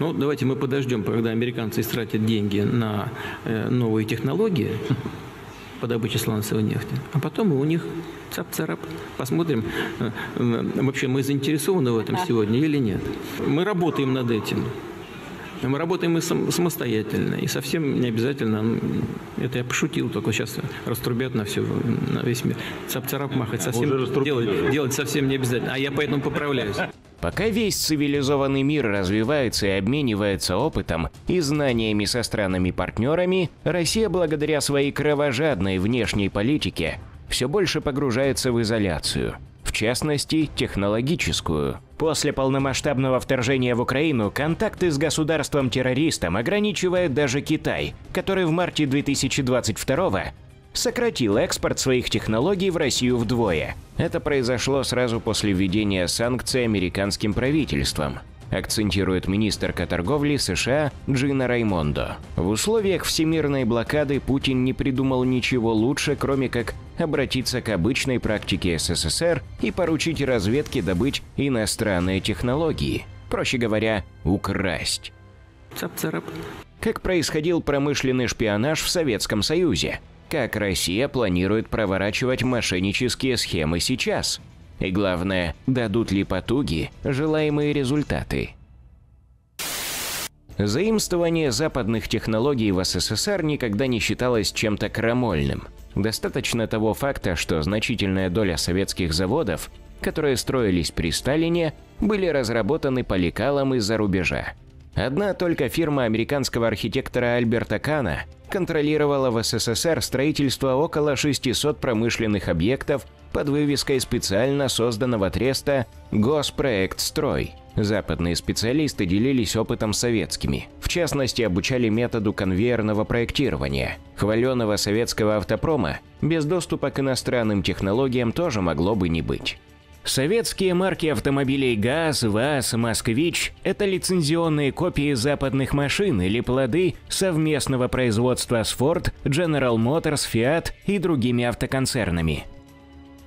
Ну, давайте мы подождем, когда американцы истратят деньги на э, новые технологии по добыче сланцевой нефти, а потом мы у них цап-царап. Посмотрим, э, э, вообще мы заинтересованы в этом сегодня или нет. Мы работаем над этим. Мы работаем и самостоятельно, и совсем не обязательно, это я пошутил, только сейчас раструбят на все, на весь мир. Цап-царап махать совсем, делать, делать совсем не обязательно, а я поэтому поправляюсь. Пока весь цивилизованный мир развивается и обменивается опытом и знаниями со странами-партнерами, Россия благодаря своей кровожадной внешней политике все больше погружается в изоляцию – в частности, технологическую. После полномасштабного вторжения в Украину контакты с государством-террористом ограничивает даже Китай, который в марте 2022 сократил экспорт своих технологий в Россию вдвое. Это произошло сразу после введения санкций американским правительством акцентирует министрка торговли США Джина Раймондо. В условиях всемирной блокады Путин не придумал ничего лучше, кроме как обратиться к обычной практике СССР и поручить разведке добыть иностранные технологии. Проще говоря, украсть. Цап-царап. Как происходил промышленный шпионаж в Советском Союзе? Как Россия планирует проворачивать мошеннические схемы сейчас? И главное, дадут ли потуги желаемые результаты. Заимствование западных технологий в СССР никогда не считалось чем-то крамольным. Достаточно того факта, что значительная доля советских заводов, которые строились при Сталине, были разработаны по лекалам из-за рубежа. Одна только фирма американского архитектора Альберта Кана контролировала в СССР строительство около 600 промышленных объектов под вывеской специально созданного треста «Госпроект Строй». Западные специалисты делились опытом советскими. В частности, обучали методу конвейерного проектирования. Хваленого советского автопрома без доступа к иностранным технологиям тоже могло бы не быть. Советские марки автомобилей ГАЗ, ВАЗ, Москвич – это лицензионные копии западных машин или плоды совместного производства с Ford, General Motors, Fiat и другими автоконцернами.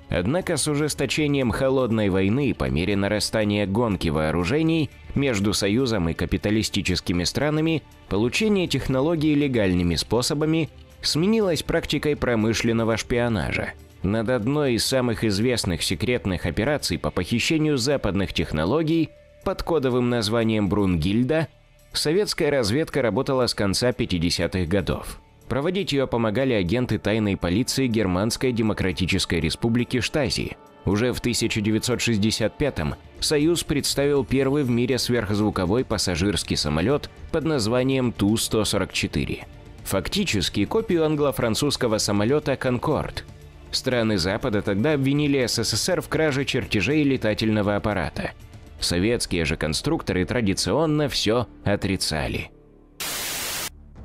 Однако с ужесточением холодной войны по мере нарастания гонки вооружений между Союзом и капиталистическими странами получение технологий легальными способами сменилось практикой промышленного шпионажа – над одной из самых известных секретных операций по похищению западных технологий под кодовым названием Брунгильда советская разведка работала с конца 50-х годов. Проводить ее помогали агенты тайной полиции Германской Демократической Республики Штази. Уже в 1965-м Союз представил первый в мире сверхзвуковой пассажирский самолет под названием Ту-144. Фактически копию англо-французского самолета «Конкорд», Страны Запада тогда обвинили СССР в краже чертежей летательного аппарата. Советские же конструкторы традиционно все отрицали.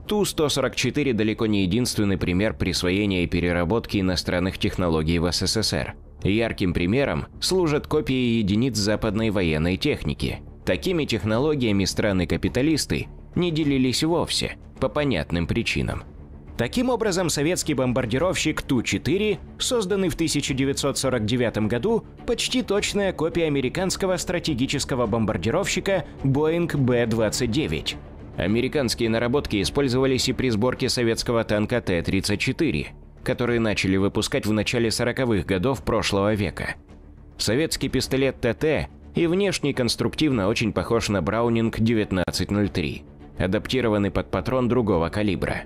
Ту-144 далеко не единственный пример присвоения и переработки иностранных технологий в СССР. Ярким примером служат копии единиц западной военной техники. Такими технологиями страны-капиталисты не делились вовсе, по понятным причинам. Таким образом, советский бомбардировщик Ту-4, созданный в 1949 году, почти точная копия американского стратегического бомбардировщика Boeing B-29. Американские наработки использовались и при сборке советского танка Т-34, который начали выпускать в начале 40-х годов прошлого века. Советский пистолет ТТ и внешне конструктивно очень похож на Браунинг 1903, адаптированный под патрон другого калибра.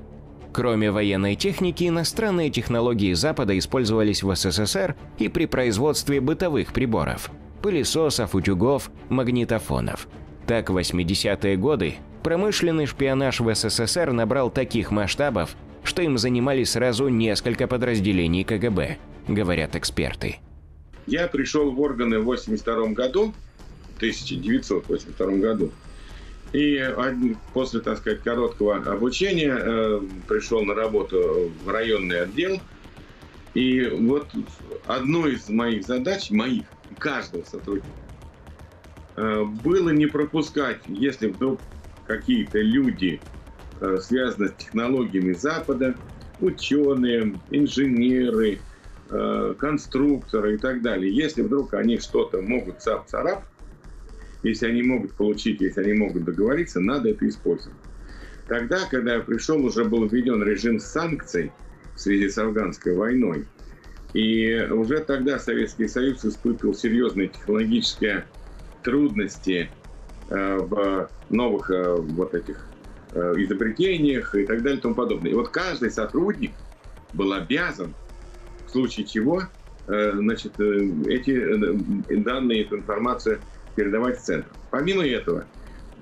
Кроме военной техники, иностранные технологии Запада использовались в СССР и при производстве бытовых приборов – пылесосов, утюгов, магнитофонов. Так, в 80-е годы промышленный шпионаж в СССР набрал таких масштабов, что им занимались сразу несколько подразделений КГБ, говорят эксперты. Я пришел в органы в 82 году, 1982 году, и после, так сказать, короткого обучения э, пришел на работу в районный отдел. И вот одной из моих задач, моих, каждого сотрудника, э, было не пропускать, если вдруг какие-то люди, э, связанные с технологиями Запада, ученые, инженеры, э, конструкторы и так далее, если вдруг они что-то могут цап-царап, если они могут получить, если они могут договориться, надо это использовать. Тогда, когда я пришел, уже был введен режим санкций в связи с афганской войной. И уже тогда Советский Союз испытывал серьезные технологические трудности э, в новых э, вот этих э, изобретениях и так далее и тому подобное. И вот каждый сотрудник был обязан, в случае чего, значит, эти данные, эту информацию передавать в центр. Помимо этого,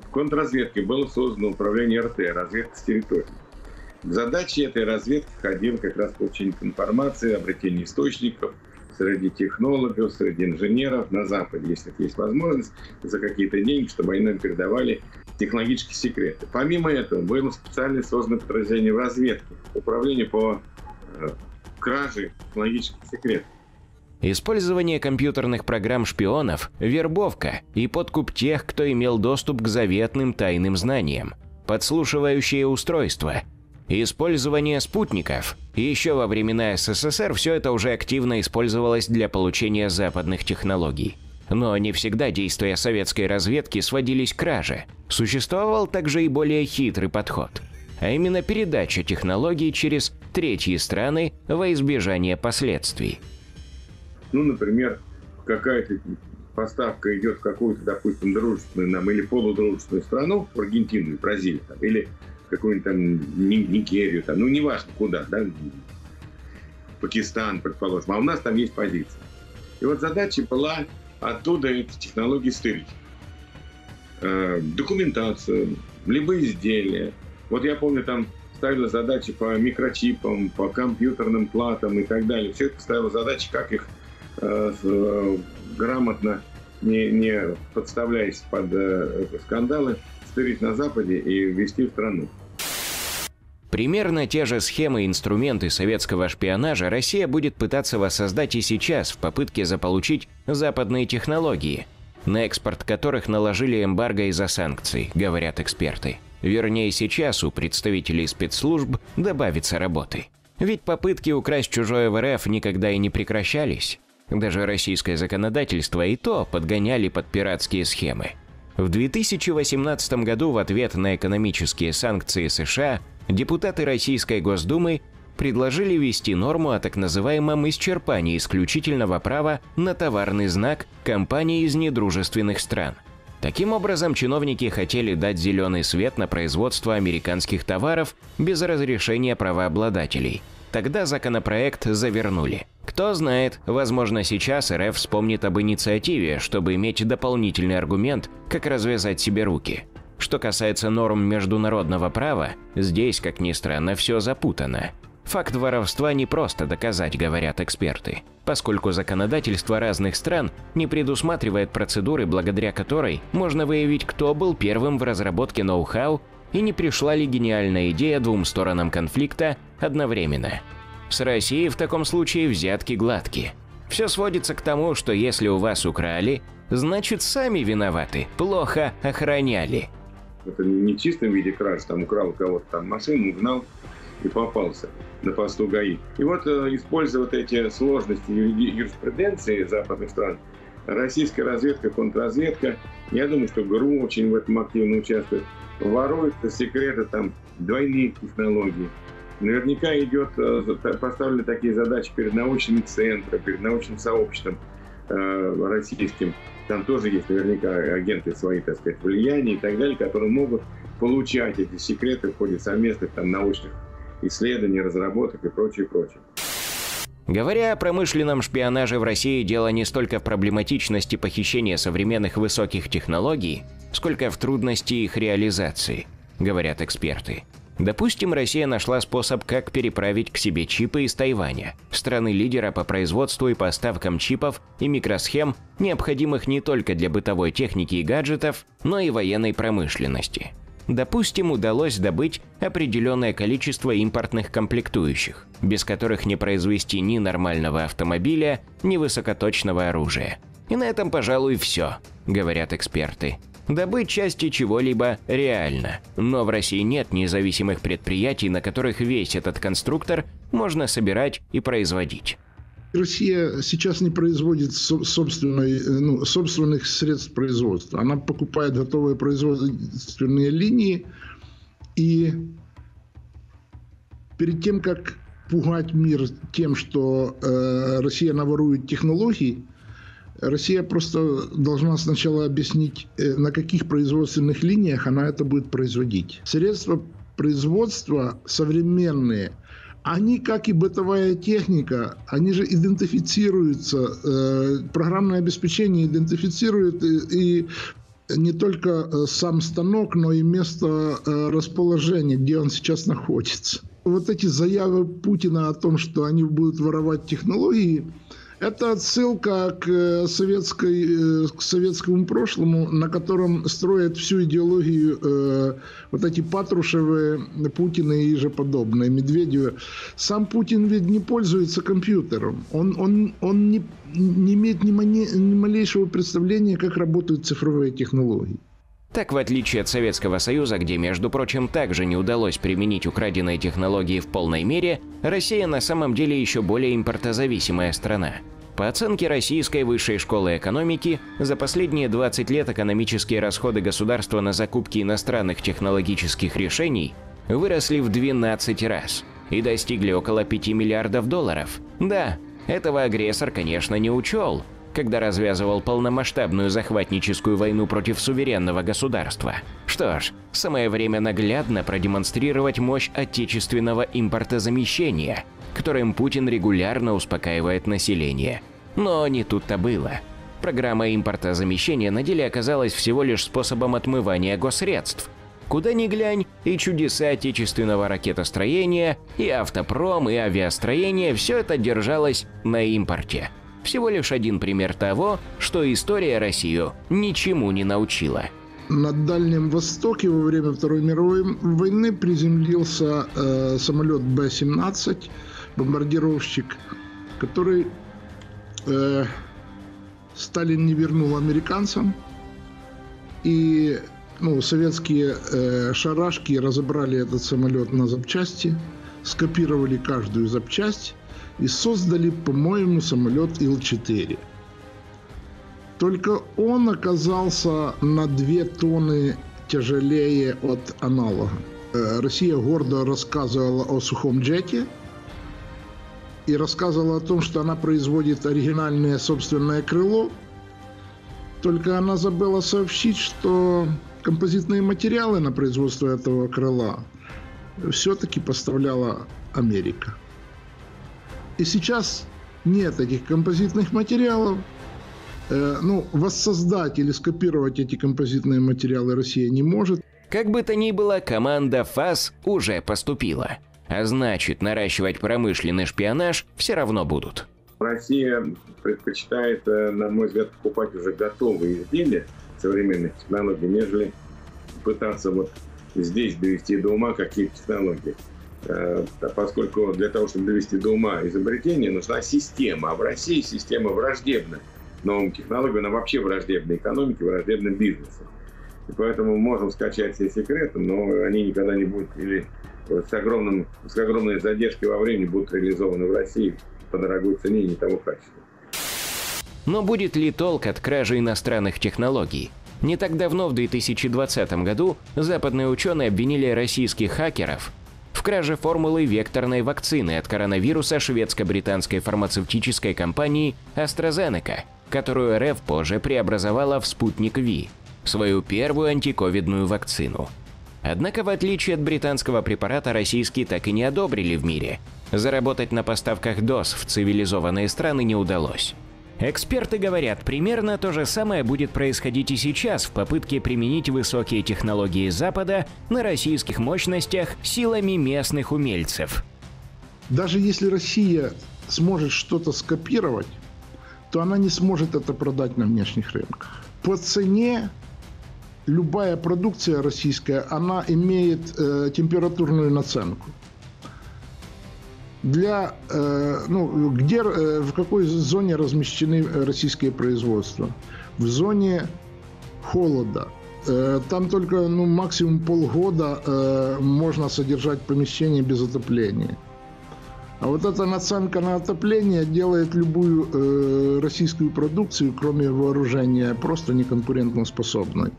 в контрразведке было создано управление РТ, разведка с территории. В задачи этой разведки входило как раз получение информации, обретение источников среди технологов, среди инженеров на Западе, если есть возможность, за какие-то деньги, чтобы они нам передавали технологические секреты. Помимо этого, было специально создано подразделение в разведке, управление по э, краже технологических секретов. Использование компьютерных программ шпионов, вербовка и подкуп тех, кто имел доступ к заветным тайным знаниям, подслушивающие устройства – Использование спутников. Еще во времена СССР все это уже активно использовалось для получения западных технологий. Но не всегда действия советской разведки сводились к краже. Существовал также и более хитрый подход. А именно передача технологий через третьи страны во избежание последствий. Ну, например, какая-то поставка идет в какую-то, допустим, дружественную нам или полудружественную страну, в Аргентину, Бразилию, там, или какую-нибудь там Нигерию, там, ну, неважно куда, да, Пакистан, предположим, а у нас там есть позиция. И вот задача была оттуда эти технологии стырить. Э, документацию, либо изделия. Вот я помню, там ставила задачи по микрочипам, по компьютерным платам и так далее. Все это ставило задачи, как их грамотно, не, не подставляясь под э, скандалы, стырить на Западе и ввести в страну. Примерно те же схемы и инструменты советского шпионажа Россия будет пытаться воссоздать и сейчас в попытке заполучить западные технологии, на экспорт которых наложили эмбарго из-за санкций, говорят эксперты. Вернее, сейчас у представителей спецслужб добавится работы. Ведь попытки украсть чужое в РФ никогда и не прекращались. Даже российское законодательство и то подгоняли под пиратские схемы. В 2018 году в ответ на экономические санкции США депутаты Российской Госдумы предложили ввести норму о так называемом исчерпании исключительного права на товарный знак компаний из недружественных стран. Таким образом, чиновники хотели дать зеленый свет на производство американских товаров без разрешения правообладателей. Тогда законопроект завернули. Кто знает, возможно сейчас РФ вспомнит об инициативе, чтобы иметь дополнительный аргумент, как развязать себе руки. Что касается норм международного права, здесь, как ни странно, все запутано. Факт воровства не просто доказать, говорят эксперты, поскольку законодательство разных стран не предусматривает процедуры, благодаря которой можно выявить, кто был первым в разработке ноу-хау и не пришла ли гениальная идея двум сторонам конфликта одновременно. С Россией в таком случае взятки гладкие. Все сводится к тому, что если у вас украли, значит сами виноваты, плохо охраняли. Это не в чистом виде краж, там украл кого-то там машину, угнал и попался на посту ГАИ. И вот, э, используя вот эти сложности юриспруденции западных стран, российская разведка, контрразведка, я думаю, что ГРУ очень в этом активно участвует, воруют секреты там двойных технологий. Наверняка идет, э, поставлены такие задачи перед научными центрами, перед научным сообществом э, российским, там тоже есть наверняка агенты свои, так сказать, влияния и так далее, которые могут получать эти секреты в ходе совместных там научных исследований, разработок и прочее, прочее. Говоря о промышленном шпионаже в России, дело не столько в проблематичности похищения современных высоких технологий, сколько в трудности их реализации, говорят эксперты. Допустим, Россия нашла способ, как переправить к себе чипы из Тайваня, страны-лидера по производству и поставкам чипов и микросхем, необходимых не только для бытовой техники и гаджетов, но и военной промышленности. Допустим, удалось добыть определенное количество импортных комплектующих, без которых не произвести ни нормального автомобиля, ни высокоточного оружия. И на этом, пожалуй, все, говорят эксперты. Добыть части чего-либо реально, но в России нет независимых предприятий, на которых весь этот конструктор можно собирать и производить. Россия сейчас не производит собственной, э, ну, собственных средств производства. Она покупает готовые производственные линии и перед тем, как пугать мир тем, что э, Россия наворует технологии, Россия просто должна сначала объяснить, э, на каких производственных линиях она это будет производить. Средства производства современные, они, как и бытовая техника, они же идентифицируются, э, программное обеспечение идентифицирует и, и не только э, сам станок, но и место расположения, где он сейчас находится. Вот эти заявы Путина о том, что они будут воровать технологии, это отсылка к, э, советской, э, к советскому прошлому, на котором строят всю идеологию э, вот эти Патрушевы, Путины и же подобные, Медведевы. Сам Путин ведь не пользуется компьютером. Он, он, он не, не имеет ни, мани, ни малейшего представления, как работают цифровые технологии. Так, в отличие от Советского Союза, где, между прочим, также не удалось применить украденные технологии в полной мере, Россия на самом деле еще более импортозависимая страна. По оценке Российской высшей школы экономики, за последние 20 лет экономические расходы государства на закупки иностранных технологических решений выросли в 12 раз и достигли около 5 миллиардов долларов. Да, этого агрессор, конечно, не учел, когда развязывал полномасштабную захватническую войну против суверенного государства. Что ж, самое время наглядно продемонстрировать мощь отечественного импортозамещения, которым Путин регулярно успокаивает население. Но не тут-то было. Программа импортозамещения на деле оказалась всего лишь способом отмывания госсредств. Куда ни глянь, и чудеса отечественного ракетостроения, и автопром, и авиастроение – все это держалось на импорте. Всего лишь один пример того, что история Россию ничему не научила. На Дальнем Востоке во время Второй мировой войны приземлился э, самолет Б-17, бомбардировщик, который э, Сталин не вернул американцам. И ну, советские э, шарашки разобрали этот самолет на запчасти, скопировали каждую запчасть и создали, по-моему, самолет Ил-4. Только он оказался на 2 тонны тяжелее от аналога. Э, Россия гордо рассказывала о сухом джете и рассказывала о том, что она производит оригинальное собственное крыло. Только она забыла сообщить, что композитные материалы на производство этого крыла все-таки поставляла Америка. И сейчас нет этих композитных материалов. Э, ну, воссоздать или скопировать эти композитные материалы Россия не может. Как бы то ни было, команда ФАС уже поступила. А значит, наращивать промышленный шпионаж все равно будут. Россия предпочитает, э, на мой взгляд, покупать уже готовые изделия современных технологий, нежели пытаться вот здесь довести до ума какие-то технологии. Э, поскольку для того, чтобы довести до ума изобретение, нужна система. А в России система враждебна новым технологиям, она вообще враждебна экономике, враждебна бизнесу. И поэтому можем скачать все секреты, но они никогда не будут или с, огромным, с огромной задержкой во времени будут реализованы в России по дорогой цене и не того качества. Но будет ли толк от кражи иностранных технологий? Не так давно, в 2020 году, западные ученые обвинили российских хакеров в краже формулы векторной вакцины от коронавируса шведско-британской фармацевтической компании AstraZeneca, которую РФ позже преобразовала в «Спутник Ви», свою первую антиковидную вакцину. Однако, в отличие от британского препарата, российские так и не одобрили в мире. Заработать на поставках доз в цивилизованные страны не удалось. Эксперты говорят, примерно то же самое будет происходить и сейчас в попытке применить высокие технологии Запада на российских мощностях силами местных умельцев. Даже если Россия сможет что-то скопировать, то она не сможет это продать на внешних рынках. По цене любая продукция российская, она имеет э, температурную наценку для, э, ну, где, э, в какой зоне размещены российские производства? В зоне холода. Э, там только ну, максимум полгода можно содержать помещение без отопления. А вот эта наценка на отопление делает любую э, российскую продукцию, кроме вооружения, просто неконкурентоспособной.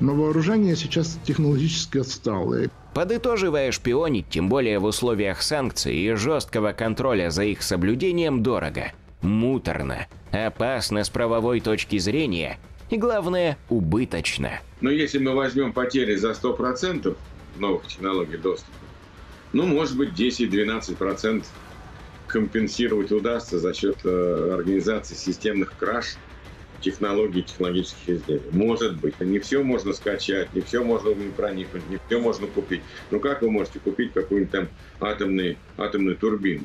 Но вооружение сейчас технологически отсталое. Подытоживая, шпионить, тем более в условиях санкций и жесткого контроля за их соблюдением, дорого, муторно, опасно с правовой точки зрения и, главное, убыточно. Но если мы возьмем потери за 100% новых технологий доступа, ну, может быть, 10-12% компенсировать удастся за счет э, организации системных краж технологий, технологических изделий. Может быть. Не все можно скачать, не все можно проникнуть, не все можно купить. Ну как вы можете купить какую-нибудь там атомный, атомную турбину?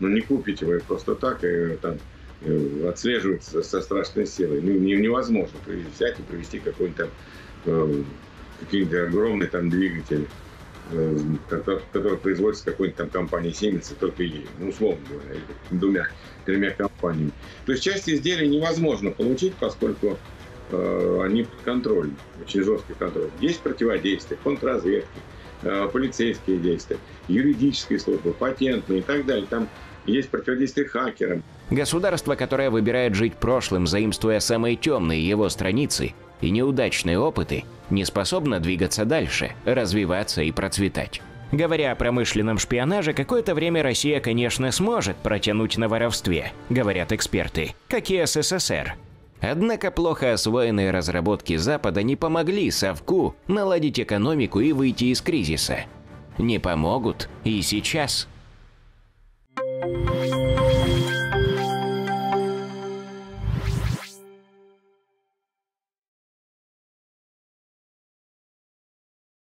Ну не купите вы просто так и там э, отслеживать со, страшной силой. Ну, невозможно взять и привести какой-нибудь там э, какие-то огромные там двигатели Э, который производится какой-нибудь там компанией Siemens, только ей, ну, условно говоря, двумя, тремя компаниями. То есть часть изделий невозможно получить, поскольку э, они под контролем, очень жесткий контроль. Есть противодействие, контрразведки, э, полицейские действия, юридические службы, патентные и так далее. Там есть противодействие хакерам. Государство, которое выбирает жить прошлым, заимствуя самые темные его страницы и неудачные опыты, не способно двигаться дальше, развиваться и процветать. Говоря о промышленном шпионаже, какое-то время Россия, конечно, сможет протянуть на воровстве, говорят эксперты, как и СССР. Однако плохо освоенные разработки Запада не помогли Совку наладить экономику и выйти из кризиса. Не помогут и сейчас. Thank you.